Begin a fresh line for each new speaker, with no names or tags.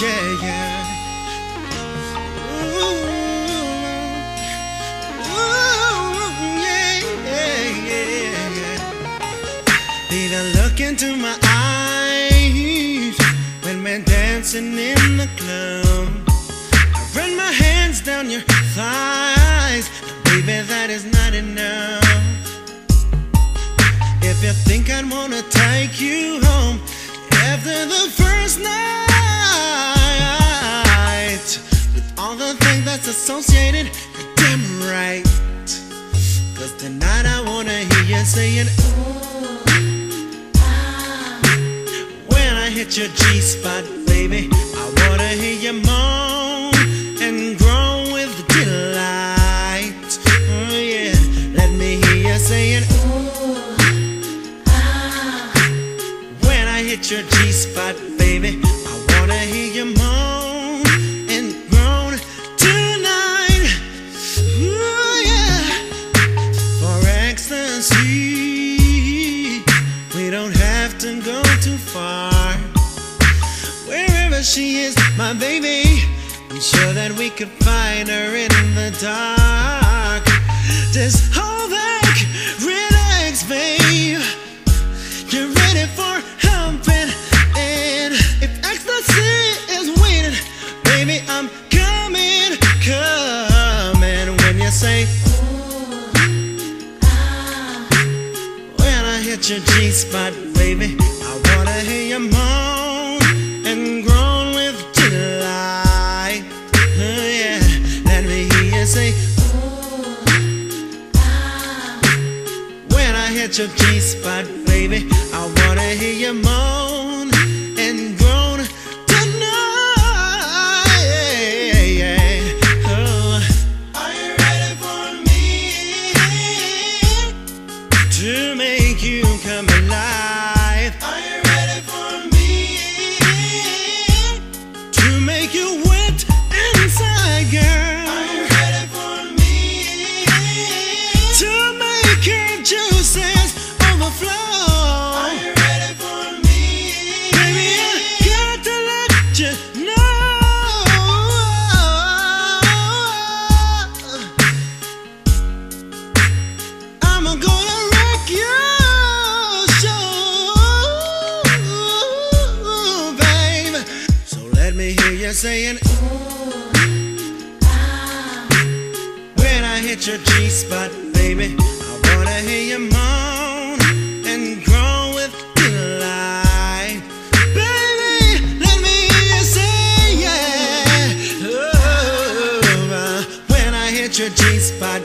yeah, yeah. Ooh, ooh, yeah, yeah, yeah, yeah. Baby, look into my eyes when we're dancing in the club. I run my hands down your thighs, baby, that is not enough. If you think I'd wanna take you home after the you saying, when I hit your G spot, baby, I wanna hear you moan and groan with delight. Oh yeah, let me hear you saying, ooh, ah. when I hit your G Wherever she is, my baby, I'm sure that we could find her in the dark. Just hold back, relax, babe. You're ready for humping, if ecstasy is waiting, baby, I'm coming, coming. When you say, ah, when I hit your G spot, baby, I wanna hear your moan your G spot, baby, I wanna hear you moan hear you saying, when I hit your G spot, baby, I wanna hear you moan and groan with delight. Baby, let me hear you. Oh, uh, when I hit your G spot,